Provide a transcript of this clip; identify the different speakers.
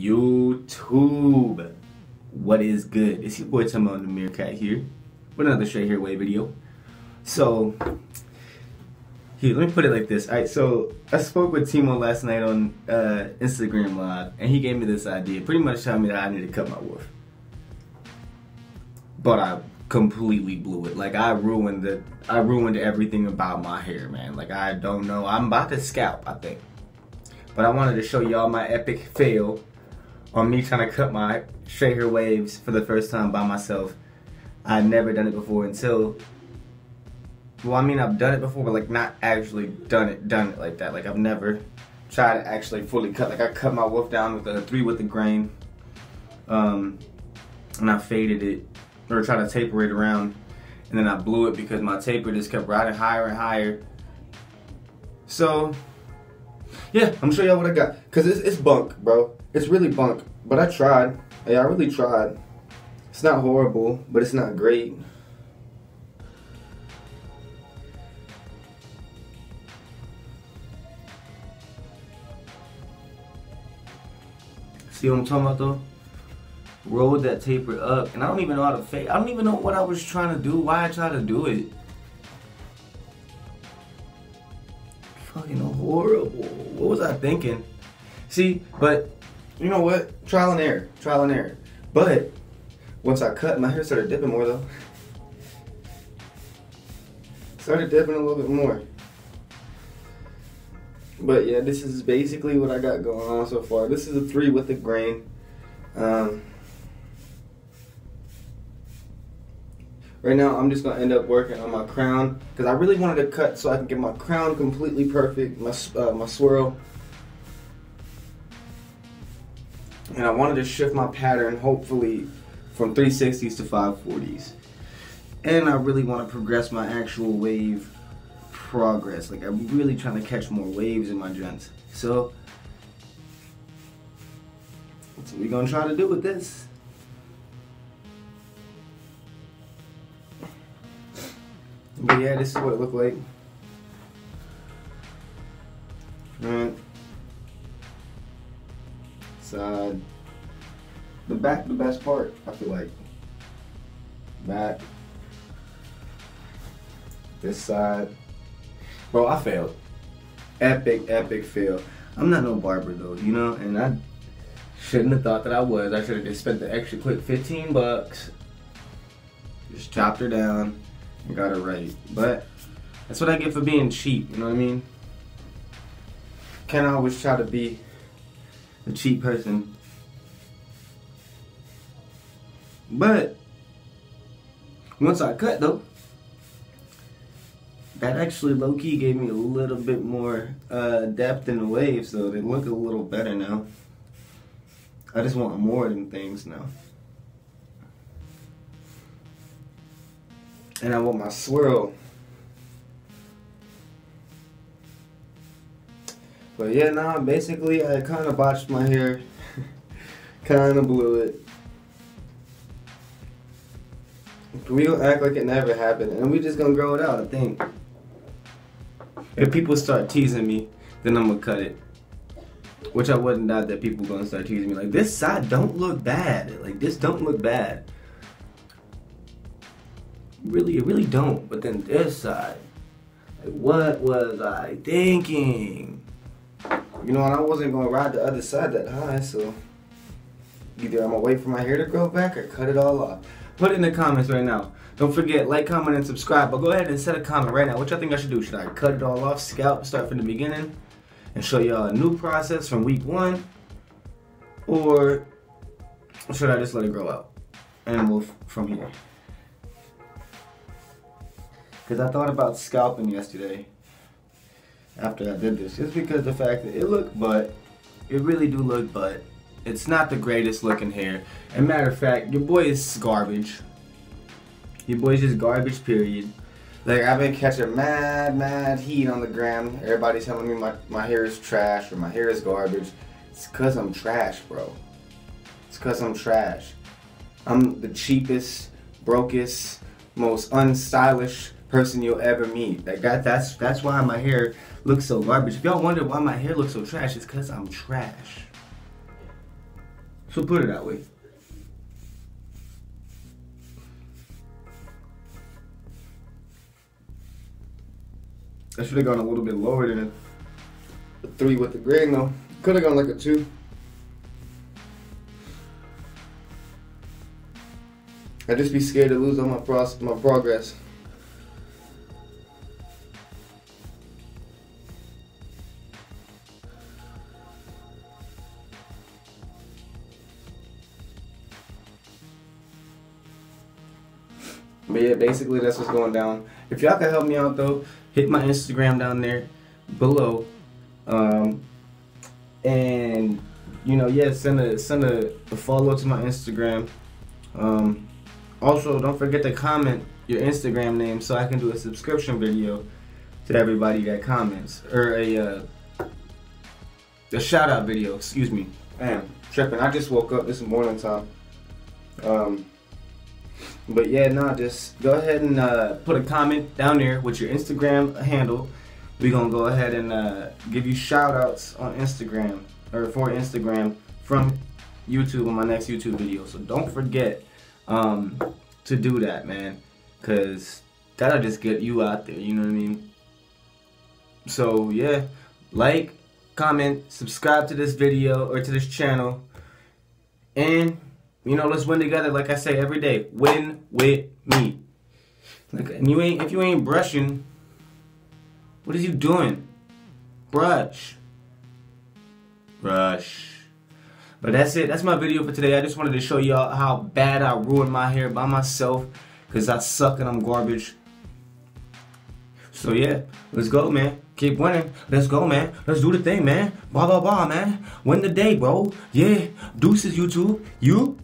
Speaker 1: YouTube. What is good? It's your boy Tamone Da Meercat here with another straight hair wave video. So, here, let me put it like this. Alright, so I spoke with Timo last night on uh, Instagram Live, and he gave me this idea. Pretty much telling me that I need to cut my wolf. But I completely blew it. Like I ruined it. I ruined everything about my hair, man. Like I don't know. I'm about to scalp, I think. But I wanted to show y'all my epic fail on me trying to cut my straight hair waves for the first time by myself. I'd never done it before until well, I mean I've done it before, but like not actually done it done it like that. Like I've never tried to actually fully cut. Like I cut my wolf down with a three with the grain. Um and I faded it or tried to taper it around and then I blew it because my taper just kept riding higher and higher. So yeah, I'm show y'all what I got. Cause it's, it's bunk, bro. It's really bunk. But I tried. Yeah, I really tried. It's not horrible, but it's not great. See what I'm talking about though? Rolled that taper up, and I don't even know how to fade. I don't even know what I was trying to do, why I tried to do it. Fucking horrible. What was I thinking? See, but you know what? Trial and error. Trial and error. But once I cut, my hair started dipping more though. Started dipping a little bit more. But yeah, this is basically what I got going on so far. This is a three with the grain. Um, right now, I'm just gonna end up working on my crown because I really wanted to cut so I can get my crown completely perfect, my uh, my swirl, and I wanted to shift my pattern hopefully from 360s to 540s. And I really want to progress my actual wave progress. Like I'm really trying to catch more waves in my gents. So that's what we're gonna try to do with this. But yeah, this is what it looked like. Front. Side. The back, the best part, I feel like. Back. This side. Bro, I failed. Epic, epic fail. I'm not no barber though, you know, and I shouldn't have thought that I was. I should have just spent the extra quick 15 bucks. Just chopped her down got it right. But that's what I get for being cheap, you know what I mean? Can't always try to be a cheap person. But once I cut though, that actually low key gave me a little bit more uh, depth in the wave, so they look a little better now. I just want more than things now. And I want my swirl. But yeah, nah, basically I kind of botched my hair. kind of blew it. We gonna act like it never happened, and we just gonna grow it out, I think. If people start teasing me, then I'm gonna cut it. Which I wouldn't doubt that people gonna start teasing me. Like this side don't look bad. Like this don't look bad. Really, it really don't. But then this side, like what was I thinking? You know, and I wasn't gonna ride the other side that high, so either I'm gonna wait for my hair to grow back or cut it all off. Put it in the comments right now. Don't forget, like, comment, and subscribe. But go ahead and set a comment right now. What y'all think I should do? Should I cut it all off, scalp, start from the beginning, and show y'all a new process from week one? Or should I just let it grow out and move from here? Because I thought about scalping yesterday after I did this. Just because the fact that it looked butt. It really do look butt. It's not the greatest looking hair. And matter of fact, your boy is garbage. Your boy's just garbage, period. Like, I've been catching mad, mad heat on the gram. Everybody's telling me my, my hair is trash or my hair is garbage. It's because I'm trash, bro. It's because I'm trash. I'm the cheapest, brokest, most unstylish person you'll ever meet. Like that, that's that's why my hair looks so garbage. If y'all wonder why my hair looks so trash, it's because I'm trash. So put it that way. I should have gone a little bit lower than a three with the grain though. Could have gone like a two. I'd just be scared to lose all my pros my progress. But yeah, basically that's what's going down. If y'all can help me out though, hit my Instagram down there below. Um, and you know, yeah, send a send a, a follow to my Instagram. Um, also, don't forget to comment your Instagram name so I can do a subscription video to everybody that comments or a uh, a shout out video. Excuse me. Man, tripping. I just woke up. This morning time. Um, but yeah, nah, just go ahead and uh, put a comment down there with your Instagram handle. We're gonna go ahead and uh, give you shout outs on Instagram or for Instagram from YouTube on my next YouTube video. So don't forget um, to do that, man, because that'll just get you out there. You know what I mean? So yeah, like, comment, subscribe to this video or to this channel, and you know, let's win together. Like I say every day, win with me. Like, and you ain't if you ain't brushing, what is you doing? Brush, brush. But that's it. That's my video for today. I just wanted to show y'all how bad I ruined my hair by myself because I suck and I'm garbage. So yeah, let's go, man. Keep winning. Let's go, man. Let's do the thing, man. Blah, blah, blah, man. Win the day, bro. Yeah. Deuces, YouTube. You